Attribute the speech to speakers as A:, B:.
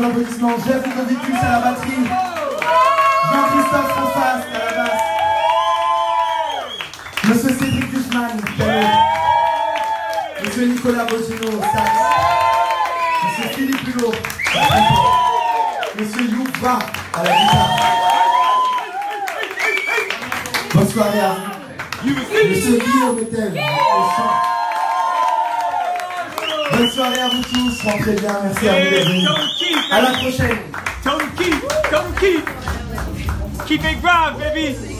A: Tournoi d'applaudissements. Jeff à la batterie. Jean-Christophe Rofast à la basse. Monsieur Cédric Guzman. Monsieur Nicolas Bosino, sax. Monsieur Philippe Hulot, Monsieur Youba à la guitare. Bonne soirée à. Monsieur Guillaume Etel, au. Bonne soirée à vous tous, rentrez bien, merci à vous. À la prochaine.
B: Don't keep, don't keep. Keep it grave, baby.